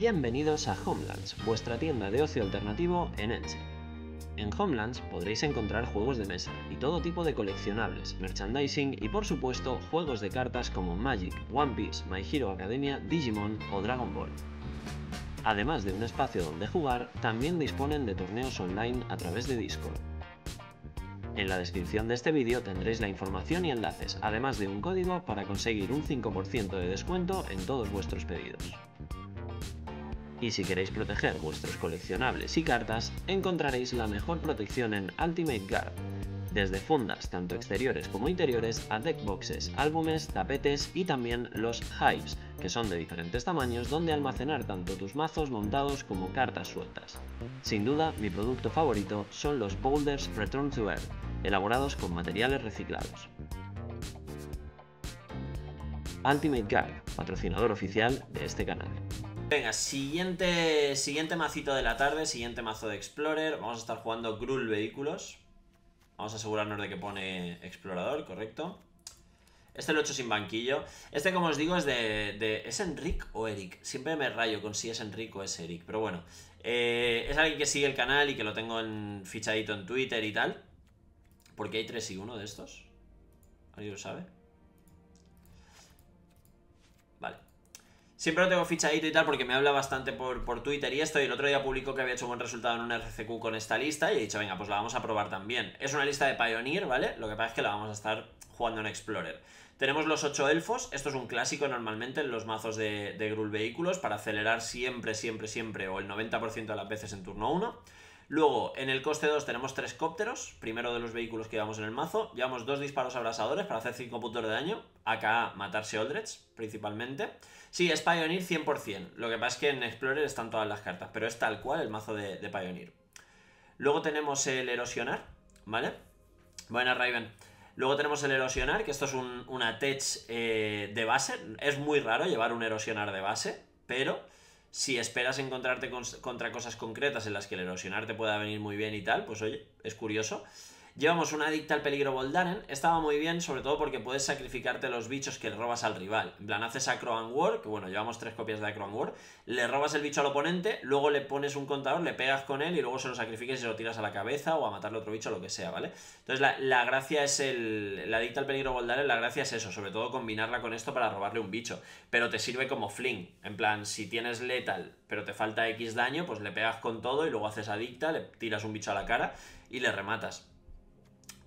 Bienvenidos a Homelands, vuestra tienda de ocio alternativo en Ense. En Homelands podréis encontrar juegos de mesa y todo tipo de coleccionables, merchandising y por supuesto juegos de cartas como Magic, One Piece, My Hero Academia, Digimon o Dragon Ball. Además de un espacio donde jugar, también disponen de torneos online a través de Discord. En la descripción de este vídeo tendréis la información y enlaces, además de un código para conseguir un 5% de descuento en todos vuestros pedidos. Y si queréis proteger vuestros coleccionables y cartas, encontraréis la mejor protección en Ultimate Guard. Desde fundas, tanto exteriores como interiores, a deckboxes, álbumes, tapetes y también los hives, que son de diferentes tamaños donde almacenar tanto tus mazos montados como cartas sueltas. Sin duda, mi producto favorito son los Boulders Return to Earth, elaborados con materiales reciclados. Ultimate Guard, patrocinador oficial de este canal. Venga, siguiente, siguiente macito de la tarde, siguiente mazo de Explorer. Vamos a estar jugando Grul Vehículos. Vamos a asegurarnos de que pone Explorador, correcto. Este lo he hecho sin banquillo. Este, como os digo, es de... ¿Es Enric o Eric? Siempre me rayo con si es Enric o es Eric. Pero bueno, eh, es alguien que sigue el canal y que lo tengo en fichadito en Twitter y tal. Porque hay tres y uno de estos. ¿Alguien lo sabe? Siempre lo tengo fichadito y tal porque me habla bastante por, por, Twitter y esto. Y el otro día publicó que había hecho buen resultado en un RCQ con esta lista y he dicho, venga, pues la vamos a probar también. Es una lista de Pioneer, ¿vale? Lo que pasa es que la vamos a estar jugando en Explorer. Tenemos los 8 elfos, esto es un clásico normalmente en los mazos de, de Grul Vehículos para acelerar siempre, siempre, siempre o el 90% de las veces en turno 1. Luego, en el coste 2 tenemos tres cópteros, primero de los vehículos que llevamos en el mazo. Llevamos dos disparos abrasadores para hacer 5 puntos de daño. Acá matarse Oldreds, principalmente. Sí, es Pioneer 100%. Lo que pasa es que en Explorer están todas las cartas, pero es tal cual el mazo de, Pioneer. Luego tenemos el Erosionar, ¿vale? Buenas, Raven. Luego tenemos el Erosionar, que esto es un, una tech eh, de base. Es muy raro llevar un Erosionar de base, pero si esperas encontrarte contra cosas concretas en las que el erosionar te pueda venir muy bien y tal, pues oye, es curioso. Llevamos una adicta al peligro Voldaren. Estaba muy bien, sobre todo porque puedes sacrificarte los bichos que le robas al rival. En plan, haces Acro and War, que bueno, llevamos tres copias de Acro and War. Le robas el bicho al oponente, luego le pones un contador, le pegas con él y luego se lo sacrificas y se lo tiras a la cabeza o a matarle otro bicho, lo que sea, ¿vale? Entonces, la, gracia es el. La adicta al peligro Voldaren, la gracia es eso, sobre todo combinarla con esto para robarle un bicho. Pero te sirve como fling. En plan, si tienes letal, pero te falta X daño, pues le pegas con todo y luego haces adicta, le tiras un bicho a la cara y le rematas.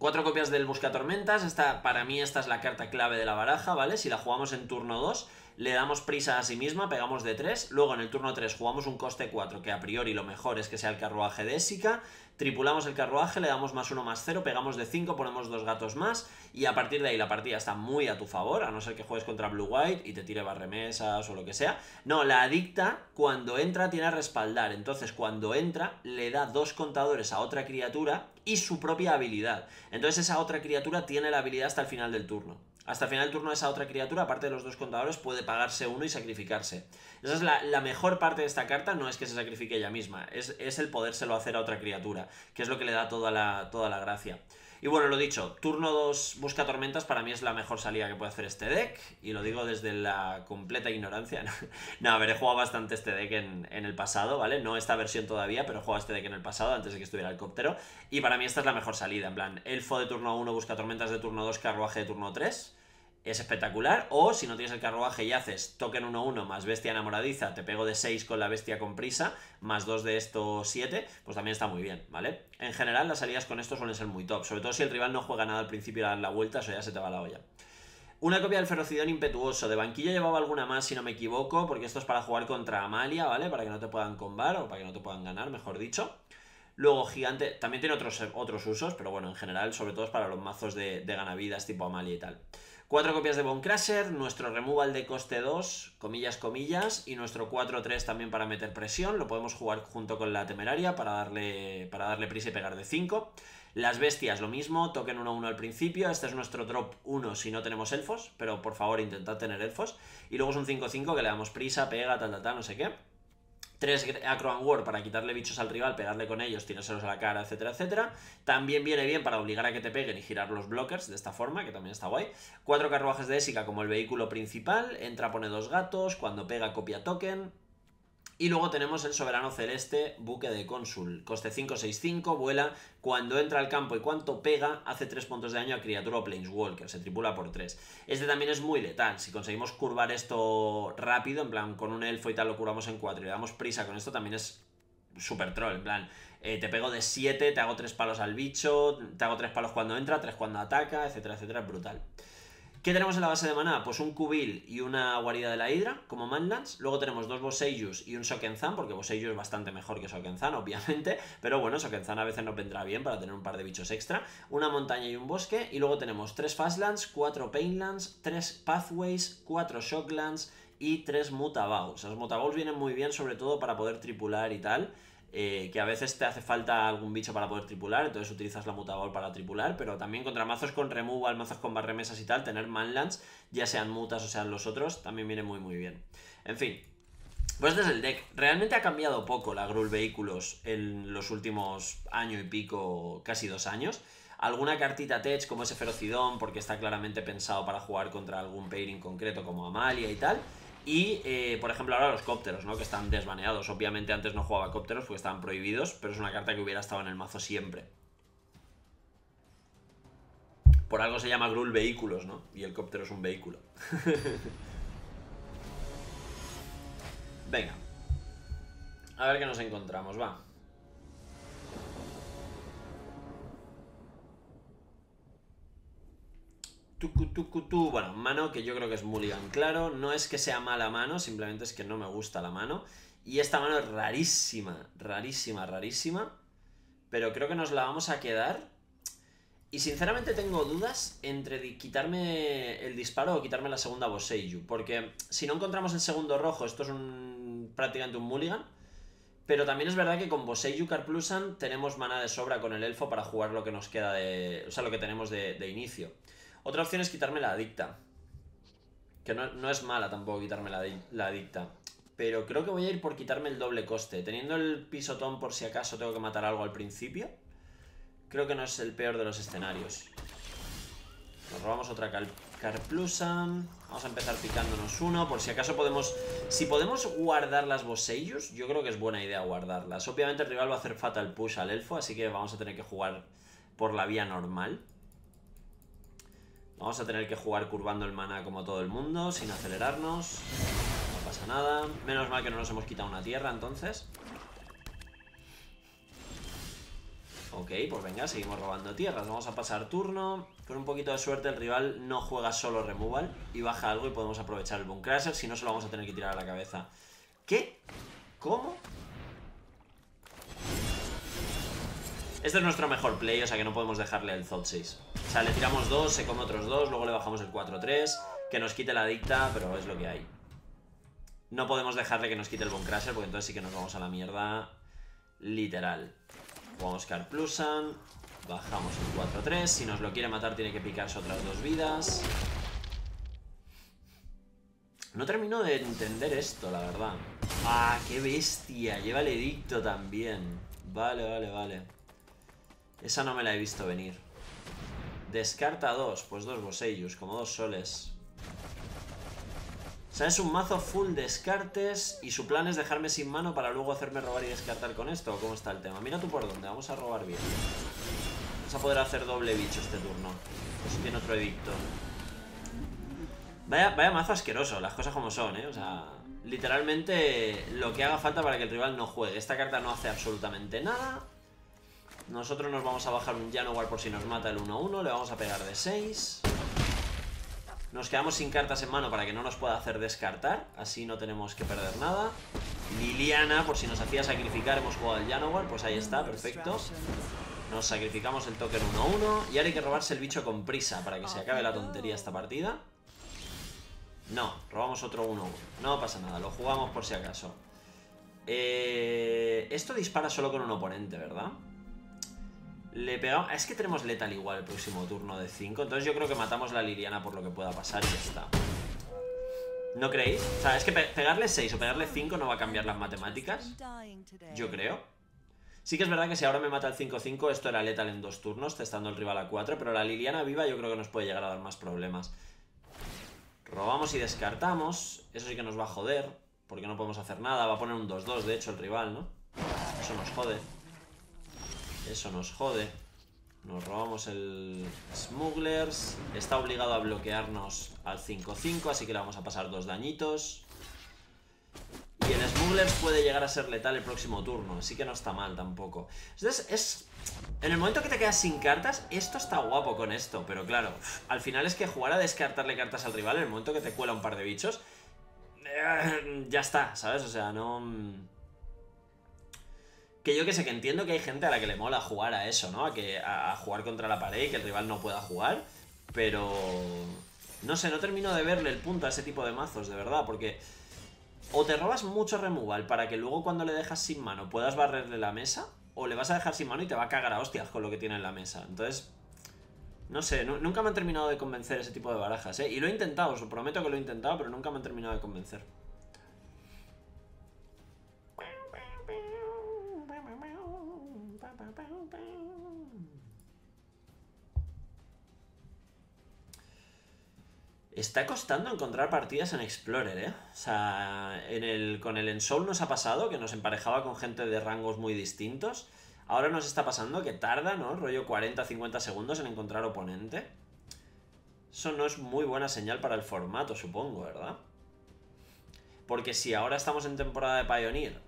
Cuatro copias del Buscatormentas, esta, para mí esta es la carta clave de la baraja, ¿vale? Si la jugamos en turno 2, le damos prisa a sí misma, pegamos de 3, luego en el turno 3 jugamos un coste 4, que a priori lo mejor es que sea el carruaje de Essica, tripulamos el carruaje, le damos más 1 más 0, pegamos de 5, ponemos dos gatos más, y a partir de ahí la partida está muy a tu favor, a no ser que juegues contra Blue White y te tire barremesas o lo que sea. No, la adicta cuando entra tiene a respaldar, entonces cuando entra le da dos contadores a otra criatura y su propia habilidad. Entonces esa otra criatura tiene la habilidad hasta el final del turno. Hasta el final del turno esa otra criatura, aparte de los dos contadores, puede pagarse uno y sacrificarse. Esa es la, mejor parte de esta carta, no es que se sacrifique ella misma, es, es, el podérselo hacer a otra criatura, que es lo que le da toda la, toda la gracia. Y bueno, lo dicho, turno 2 busca tormentas para mí es la mejor salida que puede hacer este deck, y lo digo desde la completa ignorancia. No, a ver, he jugado bastante este deck en, en, el pasado, ¿vale? No esta versión todavía, pero he jugado este deck en el pasado, antes de que estuviera el cóptero, y para mí esta es la mejor salida, en plan, elfo de turno 1 busca tormentas de turno 2, carruaje de turno 3 es espectacular. O si no tienes el carruaje y haces token 1-1 más bestia enamoradiza, te pego de 6 con la bestia con prisa, más 2 de estos 7, pues también está muy bien, ¿vale? En general las salidas con esto suelen ser muy top, sobre todo si el rival no juega nada al principio y dar la vuelta, eso ya se te va la olla. Una copia del Ferocidón Impetuoso. De banquillo llevaba alguna más, si no me equivoco, porque esto es para jugar contra Amalia, ¿vale? Para que no te puedan combar o para que no te puedan ganar, mejor dicho. Luego Gigante, también tiene otros, otros usos, pero bueno, en general, sobre todo es para los mazos de, de ganavidas tipo Amalia y tal. Cuatro copias de Bone Crusher, nuestro removal de coste 2, comillas, comillas, y nuestro 4-3 también para meter presión. Lo podemos jugar junto con la temeraria para darle, para darle prisa y pegar de 5. Las bestias, lo mismo, token 1-1 al principio. Este es nuestro drop 1 si no tenemos elfos, pero por favor intentad tener elfos. Y luego es un 5-5 que le damos prisa, pega, tal, tal, tal, no sé qué. 3 Acroan War para quitarle bichos al rival, pegarle con ellos, tirárselos a la cara, etcétera, etcétera. También viene bien para obligar a que te peguen y girar los blockers de esta forma, que también está guay. Cuatro carruajes de Essica como el vehículo principal, entra, pone dos gatos, cuando pega copia token, y luego tenemos el Soberano Celeste, buque de cónsul. Coste 565, vuela. Cuando entra al campo y cuanto pega, hace 3 puntos de daño a criatura o Planeswalker. Se tripula por 3. Este también es muy letal. Si conseguimos curvar esto rápido, en plan, con un elfo y tal, lo curamos en 4 y le damos prisa con esto, también es super troll. En plan, eh, te pego de 7, te hago 3 palos al bicho, te hago 3 palos cuando entra, 3 cuando ataca, etcétera, etcétera. Es brutal. ¿Qué tenemos en la base de maná? Pues un Kubil y una guarida de la Hidra, como Manlands. Luego tenemos dos Boseijus y un Sokenzan, porque Boseiju es bastante mejor que Sokenzan, obviamente. Pero bueno, Sokenzan a veces nos vendrá bien para tener un par de bichos extra. Una montaña y un bosque. Y luego tenemos tres Fastlands, cuatro Painlands, tres Pathways, cuatro Shocklands y tres Mutabaus. Los Mutabaus vienen muy bien, sobre todo para poder tripular y tal. Eh, que a veces te hace falta algún bicho para poder tripular, entonces utilizas la mutabol para tripular, pero también contra mazos con removal, mazos con barremesas y tal, tener manlands, ya sean mutas o sean los otros, también viene muy muy bien. En fin, pues este es el deck. Realmente ha cambiado poco la Grul Vehículos en los últimos año y pico, casi dos años. Alguna cartita tech como ese Ferocidón, porque está claramente pensado para jugar contra algún pairing concreto como Amalia y tal. Y, eh, por ejemplo, ahora los cópteros, ¿no? Que están desbaneados. Obviamente antes no jugaba cópteros porque estaban prohibidos, pero es una carta que hubiera estado en el mazo siempre. Por algo se llama Grul Vehículos, ¿no? Y el cóptero es un vehículo. Venga. A ver qué nos encontramos, va. Bueno, mano que yo creo que es Mulligan, claro. No es que sea mala mano, simplemente es que no me gusta la mano. Y esta mano es rarísima, rarísima, rarísima. Pero creo que nos la vamos a quedar. Y sinceramente tengo dudas entre quitarme el disparo o quitarme la segunda Boseiju. Porque si no encontramos el segundo rojo, esto es prácticamente un Mulligan. Pero también es verdad que con Boseiju Carplusan tenemos mana de sobra con el elfo para jugar lo que nos queda de. O sea, lo que tenemos de inicio. Otra opción es quitarme la adicta. Que no, es mala tampoco quitarme la, adicta. Pero creo que voy a ir por quitarme el doble coste. Teniendo el pisotón por si acaso tengo que matar algo al principio. Creo que no es el peor de los escenarios. Nos robamos otra Carplusan. Vamos a empezar picándonos uno. Por si acaso podemos... Si podemos guardar las Boseijus, yo creo que es buena idea guardarlas. Obviamente el rival va a hacer Fatal Push al elfo, así que vamos a tener que jugar por la vía normal. Vamos a tener que jugar curvando el mana como todo el mundo, sin acelerarnos. No pasa nada. Menos mal que no nos hemos quitado una tierra, entonces. Ok, pues venga, seguimos robando tierras. Vamos a pasar turno. Con un poquito de suerte el rival no juega solo removal y baja algo y podemos aprovechar el Crasher. Si no, se lo vamos a tener que tirar a la cabeza. ¿Qué? ¿Cómo? Este es nuestro mejor play, o sea que no podemos dejarle el Thought 6. O sea, le tiramos dos, se come otros dos, luego le bajamos el 4-3, que nos quite la dicta, pero es lo que hay. No podemos dejarle que nos quite el Bonecrasher, porque entonces sí que nos vamos a la mierda literal. Jugamos Carplusan, bajamos el 4-3, si nos lo quiere matar tiene que picarse otras dos vidas. No termino de entender esto, la verdad. ¡Ah, qué bestia! Lleva el edicto también. Vale, vale, vale. Esa no me la he visto venir. Descarta dos, pues dos Boseijus, como dos soles. O sea, es un mazo full descartes y su plan es dejarme sin mano para luego hacerme robar y descartar con esto. ¿Cómo está el tema? Mira tú por dónde, vamos a robar bien. Vamos a poder hacer doble bicho este turno. Pues tiene otro edicto. Vaya, vaya mazo asqueroso, las cosas como son, ¿eh? O sea, literalmente lo que haga falta para que el rival no juegue. Esta carta no hace absolutamente nada. Nosotros nos vamos a bajar un Janowar por si nos mata el 1-1. Le vamos a pegar de 6. Nos quedamos sin cartas en mano para que no nos pueda hacer descartar. Así no tenemos que perder nada. Liliana, por si nos hacía sacrificar, hemos jugado el Janowar. Pues ahí está, perfecto. Nos sacrificamos el token 1-1. Y ahora hay que robarse el bicho con prisa para que se acabe la tontería esta partida. No, robamos otro 1-1. No pasa nada, lo jugamos por si acaso. Eh, esto dispara solo con un oponente, ¿verdad? Le pegamos... Es que tenemos letal igual el próximo turno de 5. Entonces yo creo que matamos la Liliana por lo que pueda pasar y ya está. ¿No creéis? O sea, es que pegarle 6 o pegarle 5 no va a cambiar las matemáticas. Yo creo. Sí que es verdad que si ahora me mata el 5-5, esto era letal en dos turnos, testando el rival a 4, pero la Liliana viva yo creo que nos puede llegar a dar más problemas. Robamos y descartamos, eso sí que nos va a joder, porque no podemos hacer nada, va a poner un 2-2 de hecho el rival, ¿no? Eso nos jode. Eso nos jode. Nos robamos el Smugglers. Está obligado a bloquearnos al 5-5, así que le vamos a pasar dos dañitos. Y el Smugglers puede llegar a ser letal el próximo turno, así que no está mal tampoco. Entonces, es... En el momento que te quedas sin cartas, esto está guapo con esto, pero claro, al final es que jugar a descartarle cartas al rival en el momento que te cuela un par de bichos, eh, ya está, ¿sabes? O sea, no... Que yo que sé, que entiendo que hay gente a la que le mola jugar a eso, ¿no? A, que, a, jugar contra la pared y que el rival no pueda jugar. Pero... No sé, no termino de verle el punto a ese tipo de mazos, de verdad, porque... O te robas mucho removal para que luego cuando le dejas sin mano puedas barrerle la mesa, o le vas a dejar sin mano y te va a cagar a hostias con lo que tiene en la mesa. Entonces, no sé, nunca me han terminado de convencer ese tipo de barajas, ¿eh? Y lo he intentado, os prometo que lo he intentado, pero nunca me han terminado de convencer. Está costando encontrar partidas en Explorer, ¿eh? O sea, el, con el Ensoul nos ha pasado que nos emparejaba con gente de rangos muy distintos. Ahora nos está pasando que tarda, ¿no? Rollo 40-50 segundos en encontrar oponente. Eso no es muy buena señal para el formato, supongo, ¿verdad? Porque si ahora estamos en temporada de Pioneer,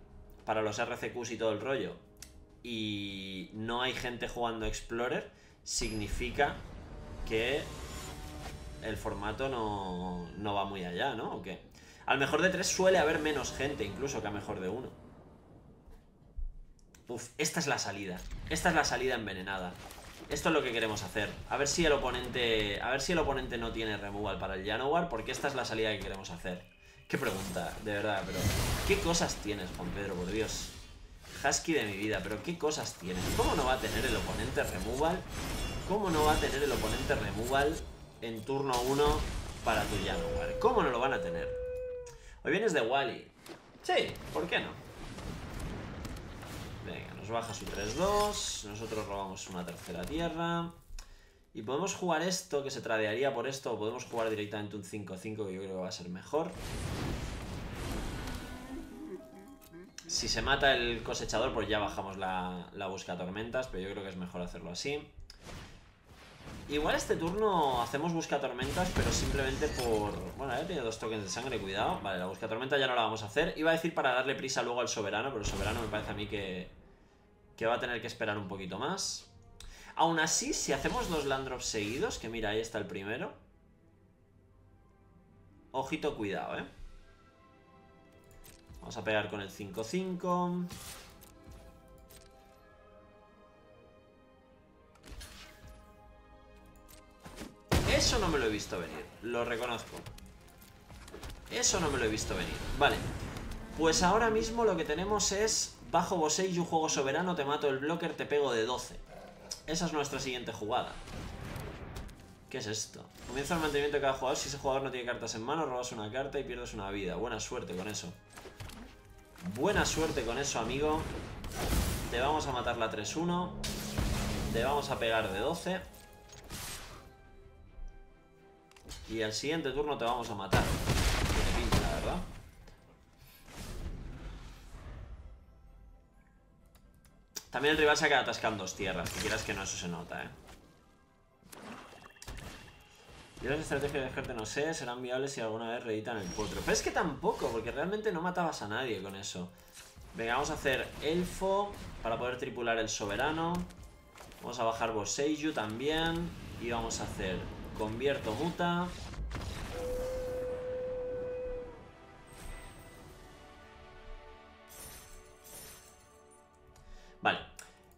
para los RCQs y todo el rollo, y no hay gente jugando Explorer, significa que el formato no, no va muy allá, ¿no? ¿O qué? Al mejor de tres suele haber menos gente incluso que a mejor de uno. Uf, esta es la salida. Esta es la salida envenenada. Esto es lo que queremos hacer. A ver si el oponente. A ver si el oponente no tiene removal para el Janowar, porque esta es la salida que queremos hacer. Qué pregunta, de verdad, pero. ¿Qué cosas tienes, Juan Pedro, por Dios? Husky de mi vida, pero ¿qué cosas tienes? ¿Cómo no va a tener el oponente removal? ¿Cómo no va a tener el oponente removal en turno 1 para tu Janowar. ¿Cómo no lo van a tener? Hoy vienes de Wally. Sí, ¿por qué no? Venga, nos baja su 3-2. Nosotros robamos una tercera tierra. Y podemos jugar esto, que se tradearía por esto, o podemos jugar directamente un 5-5, que yo creo que va a ser mejor. Si se mata el cosechador, pues ya bajamos la, la busca tormentas, pero yo creo que es mejor hacerlo así. Igual este turno hacemos busca tormentas, pero simplemente por... Bueno, ya tiene dos tokens de sangre, cuidado. Vale, la busca tormenta ya no la vamos a hacer. Iba a decir para darle prisa luego al soberano, pero el soberano me parece a mí que... Que va a tener que esperar un poquito más. Aún así, si hacemos dos land drops seguidos, que mira, ahí está el primero. Ojito, cuidado, ¿eh? Vamos a pegar con el 5-5. Eso no me lo he visto venir, lo reconozco. Eso no me lo he visto venir. Vale, pues ahora mismo lo que tenemos es bajo Boseiju, juego soberano, te mato el blocker, te pego de 12. Esa es nuestra siguiente jugada. ¿Qué es esto? Comienza el mantenimiento de cada jugador. Si ese jugador no tiene cartas en mano, robas una carta y pierdes una vida. Buena suerte con eso. Buena suerte con eso, amigo. Te vamos a matar la 3-1. Te vamos a pegar de 12. Y al siguiente turno te vamos a matar. Tiene pinta, la verdad. También el rival se ha quedado atascado dos tierras. Que quieras que no, eso se nota, eh. Y las estrategias de dejarte no sé, serán viables si alguna vez reeditan el potro. Pero es que tampoco, porque realmente no matabas a nadie con eso. Venga, vamos a hacer elfo para poder tripular el soberano. Vamos a bajar Boseiju también. Y vamos a hacer Convierto muta. Vale.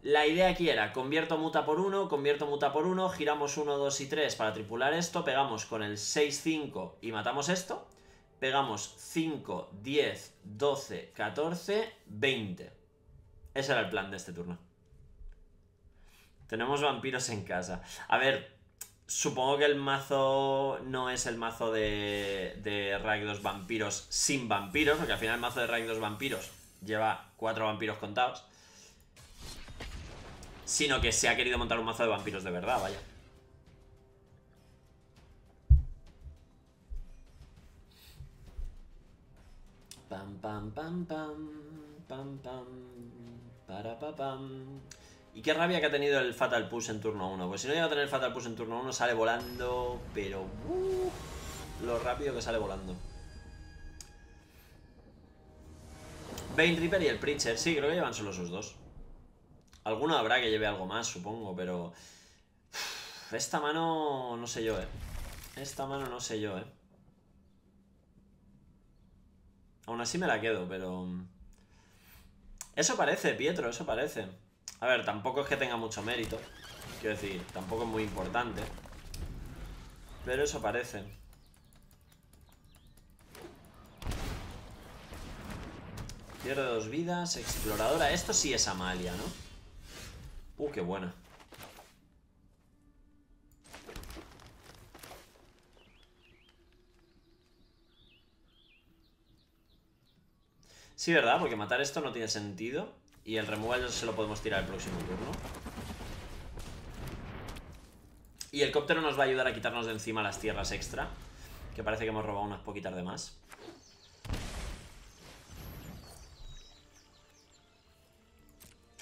La idea aquí era, convierto muta por 1, convierto muta por 1, giramos 1, 2 y 3 para tripular esto, pegamos con el 6, 5 y matamos esto. Pegamos 5, 10, 12, 14, 20. Ese era el plan de este turno. Tenemos vampiros en casa. A ver, Supongo que el mazo no es el mazo de, de Rakdos vampiros sin vampiros, porque al final el mazo de Rakdos vampiros lleva cuatro vampiros contados. Sino que se ha querido montar un mazo de vampiros de verdad, vaya. Pam, pam, pam, pam, pam, pam, para, pa, pam. Y qué rabia que ha tenido el Fatal Push en turno 1. Pues si no llega a tener el Fatal Push en turno 1, sale volando, pero... Uh, lo rápido que sale volando. Bane Reaper y el Preacher. Sí, creo que llevan solo esos dos. Alguno habrá que lleve algo más, supongo, pero... Esta mano no sé yo, eh. Esta mano no sé yo, eh. Aún así me la quedo, pero... Eso parece, Pietro, eso parece. A ver, tampoco es que tenga mucho mérito. Quiero decir, tampoco es muy importante. Pero eso parece. Pierde dos vidas, exploradora. Esto sí es Amalia, ¿no? Uh, qué buena. Sí, ¿verdad? Porque matar esto no tiene sentido. Y el removal se lo podemos tirar el próximo turno. Y el cóptero nos va a ayudar a quitarnos de encima las tierras extra. Que parece que hemos robado unas poquitas de más.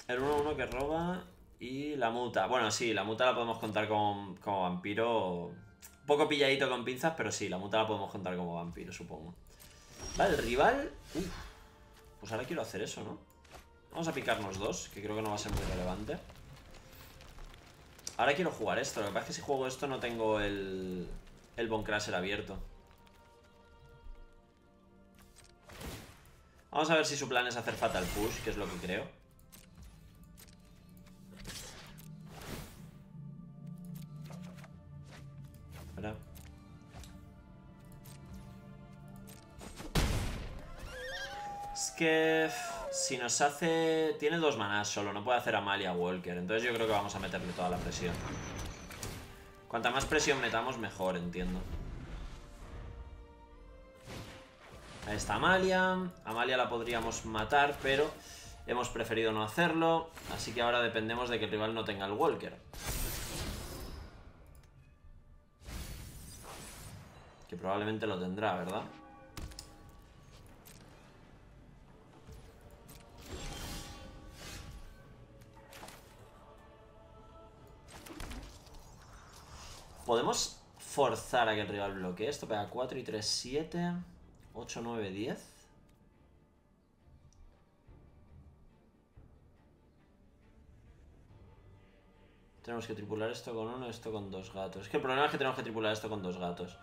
El 1-1 que roba y la muta. Bueno, sí, la muta la podemos contar como, como vampiro. Un poco pilladito con pinzas, pero sí, la muta la podemos contar como vampiro, supongo. Vale, el rival... Pues ahora quiero hacer eso, ¿no? Vamos a picarnos dos, que creo que no va a ser muy relevante. Ahora quiero jugar esto. Lo que pasa es que si juego esto no tengo el, el Boncrasher abierto. Vamos a ver si su plan es hacer Fatal Push, que es lo que creo. Espera. Es que... Si nos hace... Tiene dos manás solo, no puede hacer Amalia Walker. Entonces yo creo que vamos a meterle toda la presión. Cuanta más presión metamos, mejor, entiendo. Ahí está Amalia. Amalia la podríamos matar, pero hemos preferido no hacerlo. Así que ahora dependemos de que el rival no tenga el Walker. Que probablemente lo tendrá, ¿verdad? Podemos forzar a que el rival bloquee. Esto pega 4 y 3, 7. 8, 9, 10. Tenemos que tripular esto con uno, esto con dos gatos. Es que el problema es que tenemos que tripular esto con dos gatos.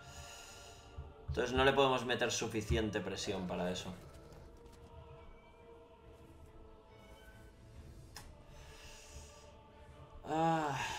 Entonces no le podemos meter suficiente presión para eso. Ah...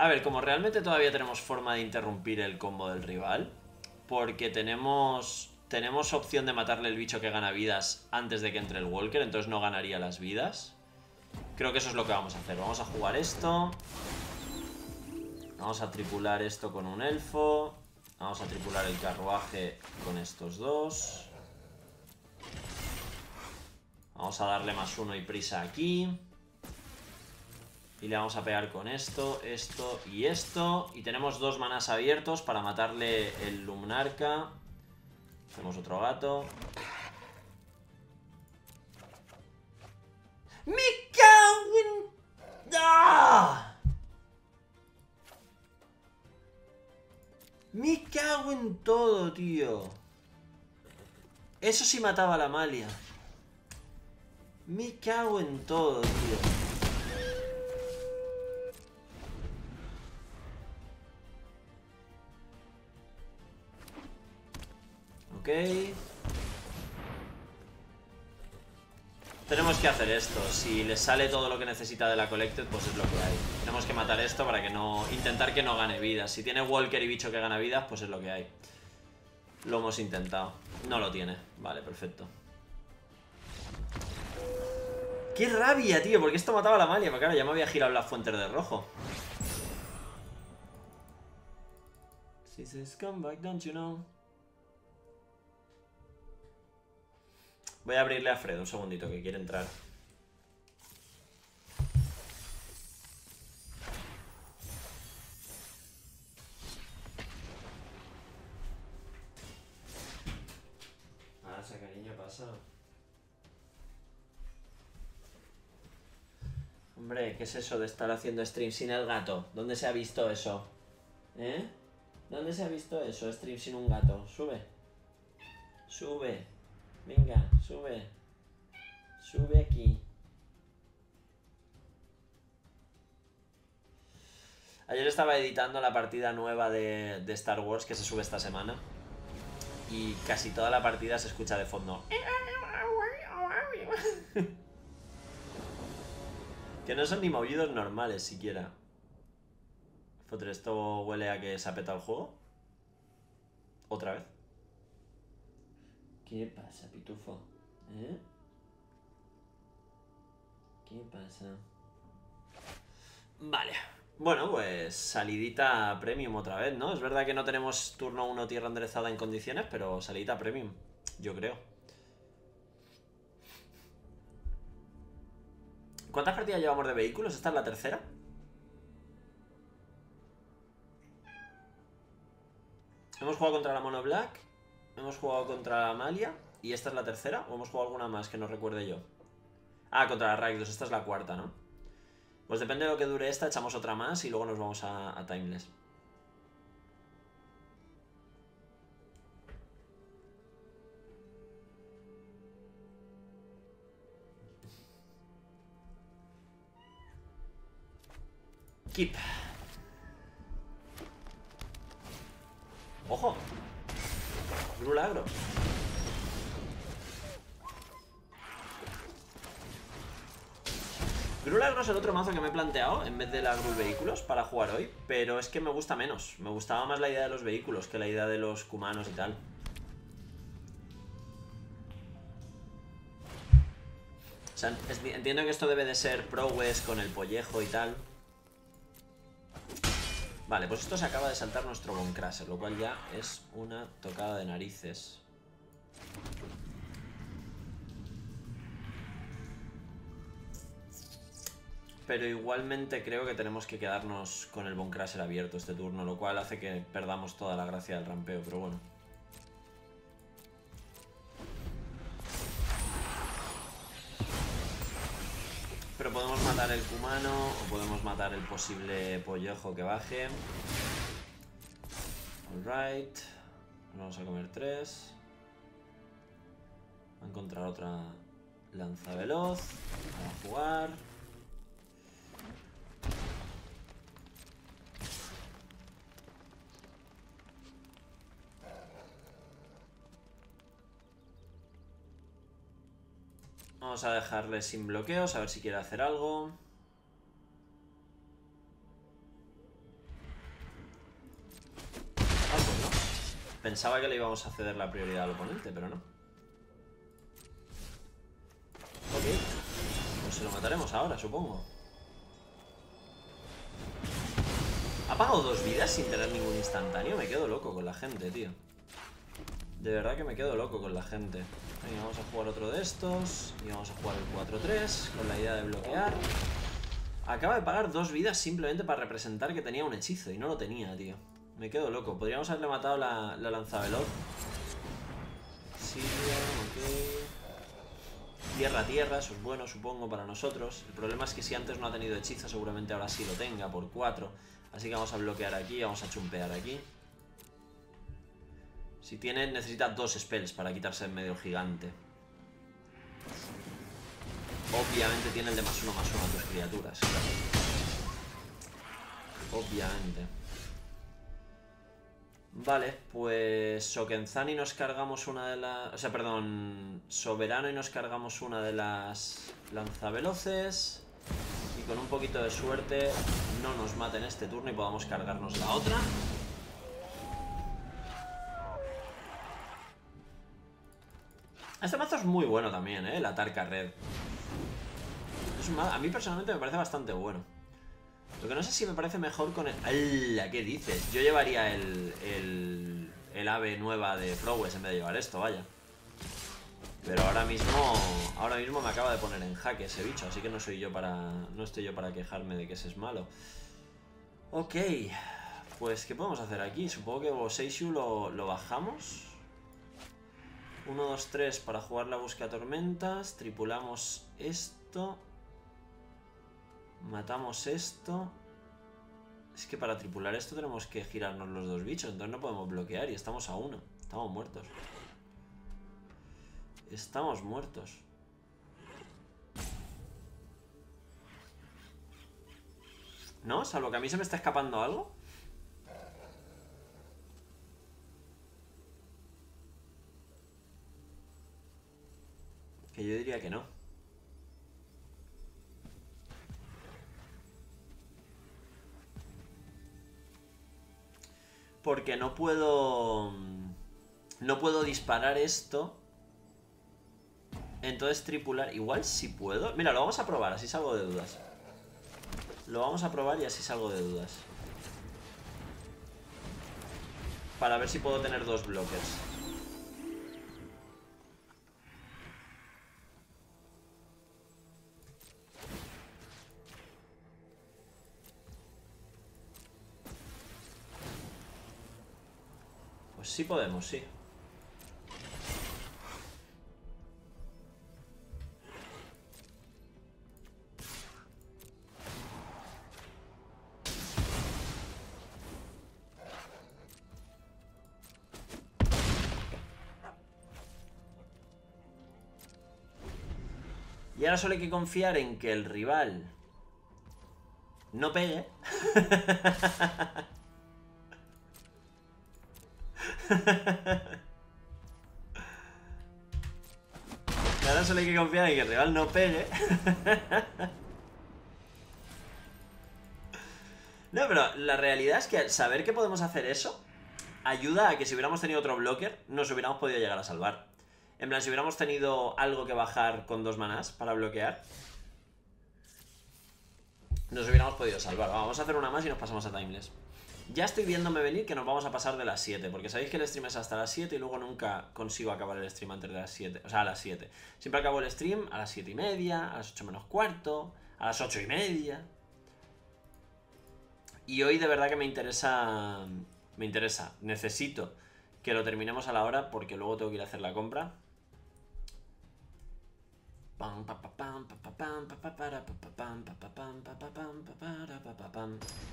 A ver, como realmente todavía tenemos forma de interrumpir el combo del rival, porque tenemos, tenemos opción de matarle el bicho que gana vidas antes de que entre el Walker, entonces no ganaría las vidas. Creo que eso es lo que vamos a hacer. Vamos a jugar esto. Vamos a tripular esto con un elfo. Vamos a tripular el carruaje con estos dos. Vamos a darle más uno y prisa aquí. Y le vamos a pegar con esto, esto y esto. Y tenemos dos manas abiertos para matarle el Lumnarca. Hacemos otro gato. ¡Me cago en... Me cago en todo, tío. Eso sí mataba a la Malia. Me cago en todo, tío. Tenemos que hacer esto. Si le sale todo lo que necesita de la Collected, pues es lo que hay. Tenemos que matar esto para que no... Intentar que no gane vidas. Si tiene Walker y bicho que gana vidas, pues es lo que hay. Lo hemos intentado. No lo tiene. Vale, perfecto. ¡Qué rabia, tío! Porque esto mataba a la Malia. Porque claro, ya me había girado la fuente de rojo. don't you know? Voy a abrirle a Fred un segundito que quiere entrar. Pasa, cariño, pasa. Hombre, ¿qué es eso de estar haciendo stream sin el gato? ¿Dónde se ha visto eso? ¿Eh? ¿Dónde se ha visto eso? Stream sin un gato. Sube. Sube. Venga, sube. Sube aquí. Ayer estaba editando la partida nueva de, de, Star Wars que se sube esta semana. Y casi toda la partida se escucha de fondo. que no son ni movidos normales siquiera. Fotre, ¿esto huele a que se ha petado el juego? ¿Otra vez? ¿Qué pasa, pitufo? ¿Eh? ¿Qué pasa? Vale. Bueno, pues salidita premium otra vez, ¿no? Es verdad que no tenemos turno 1 tierra enderezada en condiciones, pero salidita premium, yo creo. ¿Cuántas partidas llevamos de vehículos? ¿Esta es la tercera? Hemos jugado contra la Mono Black, hemos jugado contra Amalia y esta es la tercera, o hemos jugado alguna más que no recuerde yo. Ah, contra la Raid esta es la cuarta, ¿no? Pues depende de lo que dure esta, echamos otra más y luego nos vamos a, a Timeless. Keep. ¡Ojo! Grulagro. Grulagro es el otro mazo que me he planteado en vez de la Grul Vehículos para jugar hoy, pero es que me gusta menos. Me gustaba más la idea de los vehículos que la idea de los cumanos y tal. O sea, entiendo que esto debe de ser Pro West con el pollejo y tal. Vale, pues esto se acaba de saltar nuestro Boncrasher, lo cual ya es una tocada de narices. Pero igualmente creo que tenemos que quedarnos con el Boncrasher abierto este turno, lo cual hace que perdamos toda la gracia del rampeo, pero bueno. Pero podemos matar el cumano o podemos matar el posible pollejo que baje. Alright. Vamos a comer tres. a encontrar otra lanza veloz. a jugar. Vamos a dejarle sin bloqueos, a ver si quiere hacer algo. Ah, pues no. Pensaba que le íbamos a ceder la prioridad al oponente, pero no. Ok. Pues se lo mataremos ahora, supongo. ¿Ha pagado dos vidas sin tener ningún instantáneo? Me quedo loco con la gente, tío. De verdad que me quedo loco con la gente. Venga, vamos a jugar otro de estos. Y vamos a jugar el 4-3 con la idea de bloquear. Acaba de pagar dos vidas simplemente para representar que tenía un hechizo. Y no lo tenía, tío. Me quedo loco. Podríamos haberle matado la, la lanzaveloz. Ok. Tierra tierra, eso es bueno supongo para nosotros. El problema es que si antes no ha tenido hechizo, seguramente ahora sí lo tenga por 4. Así que vamos a bloquear aquí, vamos a chumpear aquí. Si tiene, necesita dos spells para quitarse el medio gigante. Obviamente tiene el de más uno más uno a tus criaturas. Obviamente. Vale, pues Sokenzani nos cargamos una de las... O sea, perdón, Soberano y nos cargamos una de las lanzaveloces. Y con un poquito de suerte no nos maten este turno y podamos cargarnos la otra. Este mazo es muy bueno también, ¿eh? La Tarka Red. a mí personalmente me parece bastante bueno. Lo que no sé si me parece mejor con el... ¡Hala! ¿Qué dices? Yo llevaría el, el, el ave nueva de Prowess en vez de llevar esto, vaya. Pero ahora mismo ahora mismo me acaba de poner en jaque ese bicho, así que no soy yo para no estoy yo para quejarme de que ese es malo. Ok, pues ¿qué podemos hacer aquí? Supongo que Boseishu lo, lo bajamos. 1, 2, 3 para jugar la búsqueda tormentas. Tripulamos esto. Matamos esto. Es que para tripular esto tenemos que girarnos los dos bichos. Entonces no podemos bloquear y estamos a uno. Estamos muertos. Estamos muertos. ¿No? Salvo que a mí se me está escapando algo. Que yo diría que no. Porque no puedo... No puedo disparar esto. Entonces tripular... Igual si puedo... Mira, lo vamos a probar, así salgo de dudas. Lo vamos a probar y así salgo de dudas. Para ver si puedo tener dos bloques. Sí podemos, sí. Y ahora solo hay que confiar en que el rival no pegue. Ahora solo hay que confiar en que el rival no pegue. No, pero la realidad es que saber que podemos hacer eso ayuda a que si hubiéramos tenido otro blocker, nos hubiéramos podido llegar a salvar. En plan, si hubiéramos tenido algo que bajar con dos manás para bloquear, nos hubiéramos podido salvar. Vamos a hacer una más y nos pasamos a Timeless. Ya estoy viéndome venir que nos vamos a pasar de las 7, porque sabéis que el stream es hasta las 7 y luego nunca consigo acabar el stream antes de las 7, o sea, a las 7. Siempre acabo el stream a las 7 y media, a las 8 menos cuarto, a las 8 y media. Y hoy de verdad que me interesa, me interesa, necesito que lo terminemos a la hora porque luego tengo que ir a hacer la compra.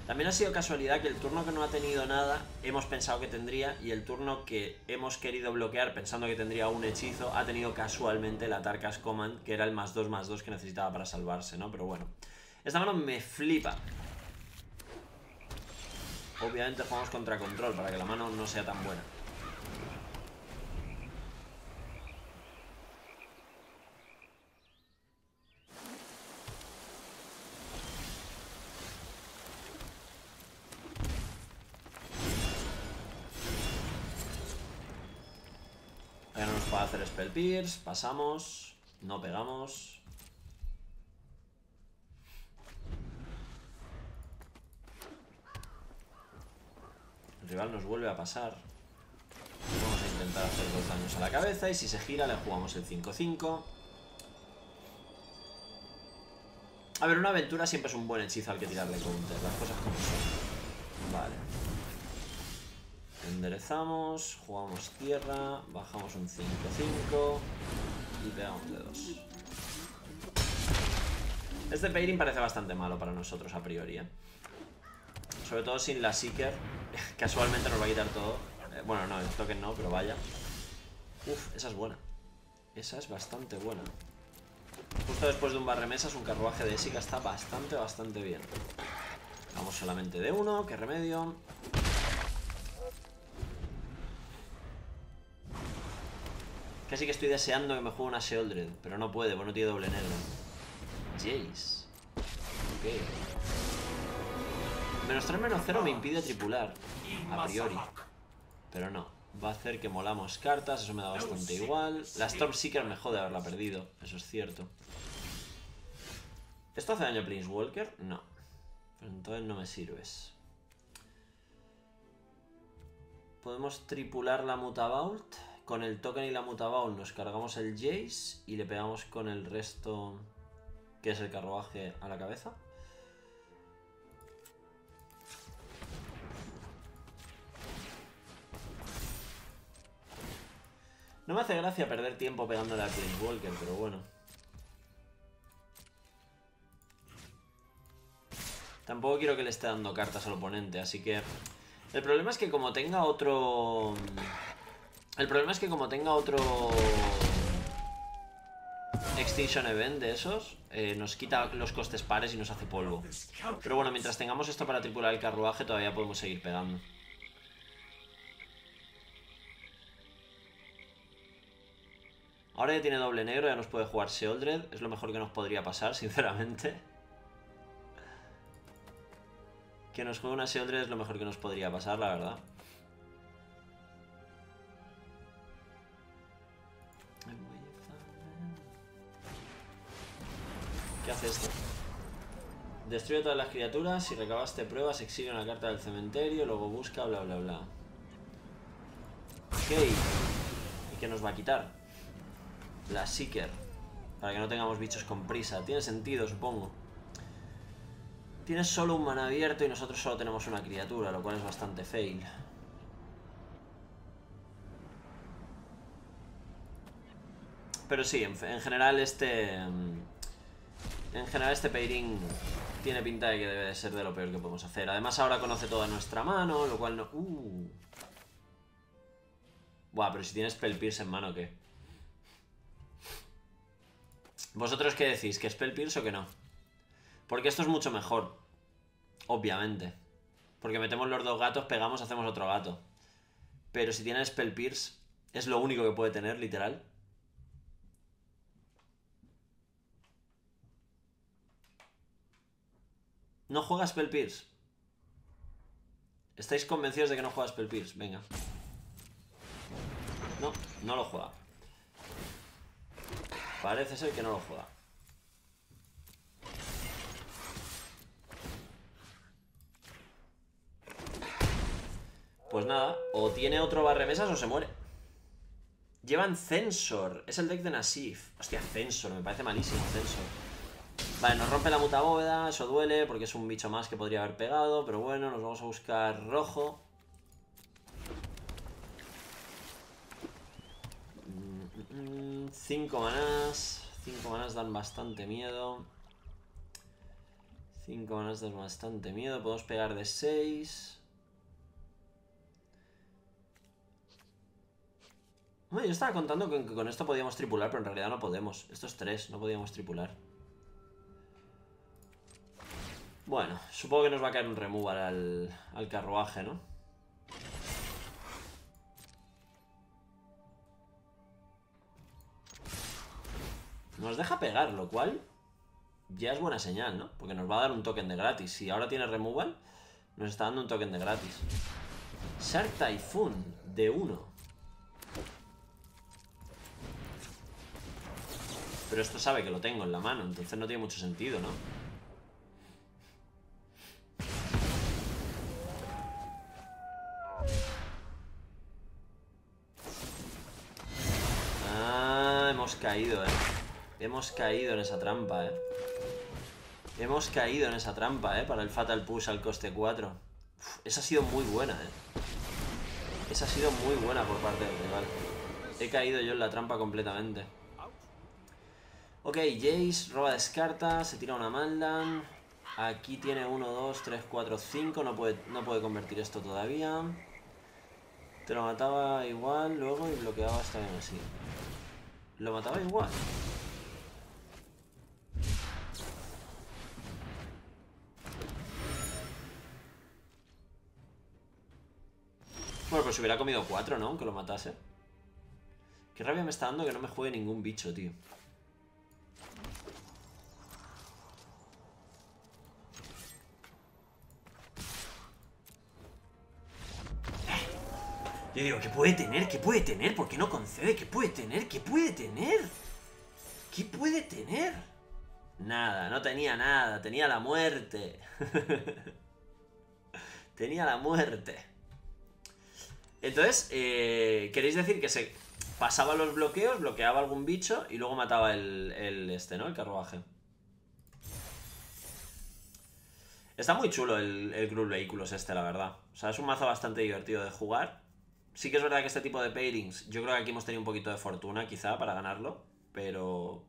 También ha sido casualidad que el turno que no ha tenido nada hemos pensado que tendría y el turno que hemos querido bloquear pensando que tendría un hechizo ha tenido casualmente la Tarkas Command que era el más 2 más 2 que necesitaba para salvarse, ¿no? Pero bueno, esta mano me flipa. Obviamente jugamos contra control para que la mano no sea tan buena. Spell Pasamos, no pegamos. El rival nos vuelve a pasar. Vamos a intentar hacer dos daños a la cabeza y si se gira le jugamos el 5-5. A ver, una aventura siempre es un buen hechizo al que tirarle counter, las cosas como son. Vale. Enderezamos, jugamos tierra, bajamos un 5-5 y pegamos de 2. Este pairing parece bastante malo para nosotros a priori, ¿eh? Sobre todo sin la Seeker, casualmente nos va a quitar todo. Eh, bueno, no, el token no, pero vaya. Uf, esa es buena. Esa es bastante buena. Justo después de un barremesas, un carruaje de Esika está bastante, bastante bien. Vamos solamente de uno, qué remedio. Casi que estoy deseando que me juegue una Sheoldred, pero no puede, porque no tiene doble negro. Jace. Ok. Menos 3, menos 0 me impide tripular, a priori. Pero no, va a hacer que molamos cartas, eso me da bastante igual. La Stormseeker me jode haberla perdido, eso es cierto. ¿Esto hace daño a Planeswalker? No. Pero entonces no me sirves. Podemos tripular la Mutabault. Con el token y la Mutabault nos cargamos el Jace y le pegamos con el resto, que es el carruaje, a la cabeza. No me hace gracia perder tiempo pegándole a Planeswalker, pero bueno. Tampoco quiero que le esté dando cartas al oponente, así que... El problema es que como tenga otro... El problema es que como tenga otro... Extinction Event de esos, eh, nos quita los costes pares y nos hace polvo. Pero bueno, mientras tengamos esto para tripular el carruaje, todavía podemos seguir pegando. Ahora ya tiene doble negro, ya nos puede jugar Sheoldred. Es lo mejor que nos podría pasar, sinceramente. Que nos juegue una Sheoldred es lo mejor que nos podría pasar, la verdad. ¿Qué hace esto? Destruye todas las criaturas, si recabaste pruebas, exilia una carta del cementerio, luego busca, bla bla bla. Ok. ¿Y qué nos va a quitar? La Seeker. Para que no tengamos bichos con prisa. Tiene sentido, supongo. Tienes solo un mana abierto y nosotros solo tenemos una criatura, lo cual es bastante fail. Pero sí, en, general este... En general este pairing tiene pinta de que debe de ser de lo peor que podemos hacer. Además ahora conoce toda nuestra mano, lo cual no... Uh. Buah, pero si tienes Spell Pierce en mano, ¿qué? ¿Vosotros qué decís? ¿Que Spell Pierce o que no? Porque esto es mucho mejor. Obviamente. Porque metemos los dos gatos, pegamos, hacemos otro gato. Pero si tiene Spell Pierce, es lo único que puede tener, literal. ¿No juega Spell Pierce? ¿Estáis convencidos de que no juega Spell Pierce? Venga. No, no lo juega. Parece ser que no lo juega. Pues nada, o tiene otro barremesas o se muere. Llevan Censor. Es el deck de Nasif. Hostia, Censor. Me parece malísimo Censor. Vale, nos rompe la mutabóveda. Eso duele porque es un bicho más que podría haber pegado. Pero bueno, nos vamos a buscar rojo. Cinco manás. Cinco manás dan bastante miedo. Cinco manás dan bastante miedo. Podemos pegar de seis. yo estaba contando que con esto podíamos tripular, pero en realidad no podemos. Esto es tres, no podíamos tripular. Bueno, supongo que nos va a caer un removal al, al carruaje, ¿no? Nos deja pegar, lo cual ya es buena señal, ¿no? Porque nos va a dar un token de gratis. Si ahora tiene removal, nos está dando un token de gratis. Shark Typhoon, de uno. Pero esto sabe que lo tengo en la mano, entonces no tiene mucho sentido, ¿no? Hemos caído en esa trampa, eh. Hemos caído en esa trampa, eh, para el Fatal Push al coste 4. esa ha sido muy buena, eh. Esa ha sido muy buena por parte del rival. He caído yo en la trampa completamente. Ok, Jace roba descarta, se tira una Mandan. Aquí tiene 1, 2, 3, 4, 5. No puede, convertir esto todavía. Te lo mataba igual luego y bloqueaba esta bien así. Lo mataba igual. Bueno, pues hubiera comido 4, ¿no? Aunque lo matase. Qué rabia me está dando que no me juegue ningún bicho, tío. Yo digo, ¿qué puede tener? ¿Qué puede tener? ¿Por qué no concede? ¿Qué puede tener? ¿Qué puede tener? ¿Qué puede tener? Nada, no tenía nada, tenía la muerte. tenía la muerte. Entonces, eh, ¿queréis decir que se pasaba los bloqueos, bloqueaba algún bicho y luego mataba el, el este, ¿no? El carruaje. Está muy chulo el, el Group Vehículos este, la verdad. O sea, es un mazo bastante divertido de jugar. Sí que es verdad que este tipo de pairings, yo creo que aquí hemos tenido un poquito de fortuna quizá para ganarlo, pero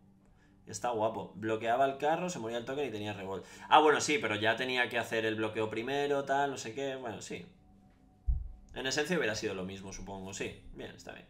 está guapo. Bloqueaba el carro, se moría el token y tenía revolt. Ah, bueno, sí, pero ya tenía que hacer el bloqueo primero, tal, no sé qué. Bueno, sí. En esencia hubiera sido lo mismo, supongo. Sí, bien, está bien.